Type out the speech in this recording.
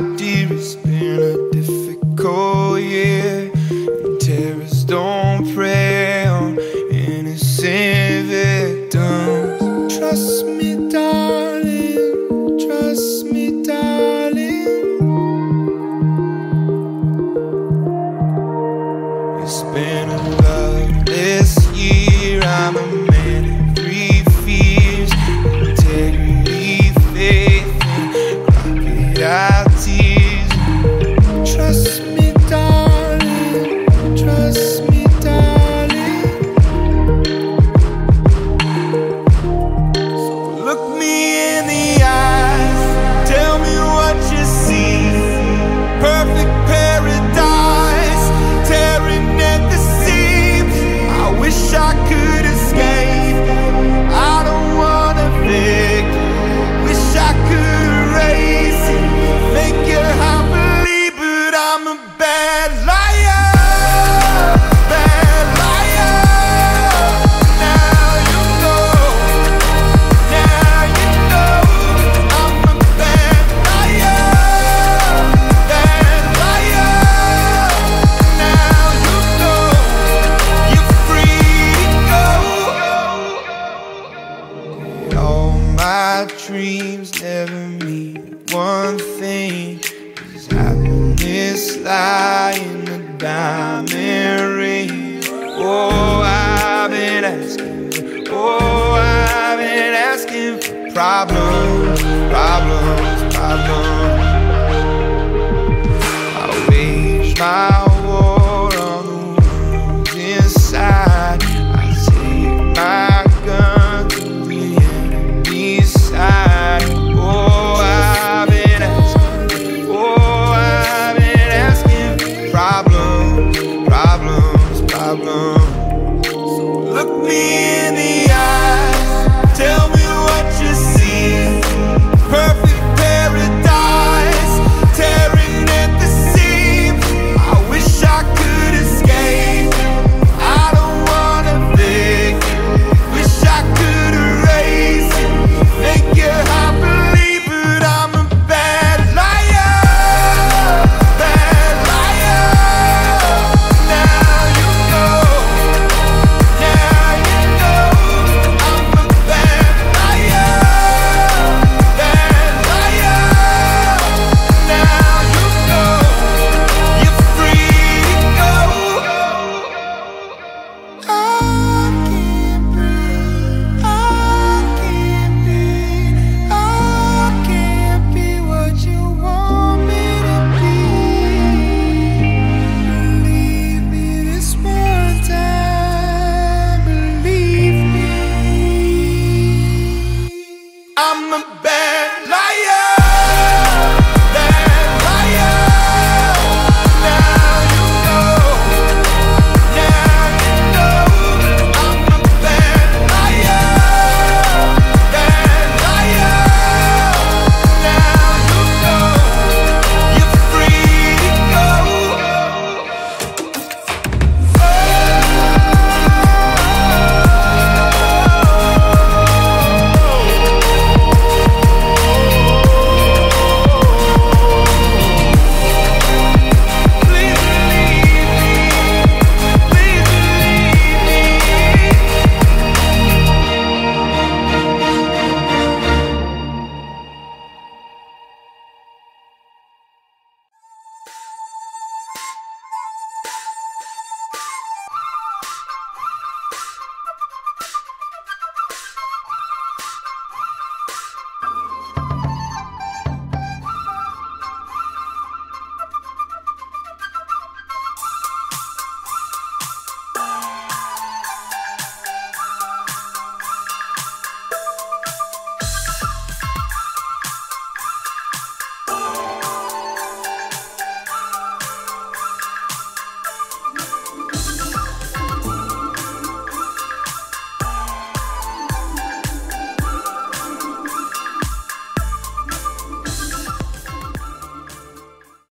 my dear, it's been a difficult year. And terrorists don't prey on innocent victims. Trust me, darling, trust me, darling. It's been a loveless dreams never mean one thing. Cause happiness lies in the diamond ring. Oh, I've been asking. Oh, I've been asking for problems, problems, problems. I wish my Welcome. I'm a bad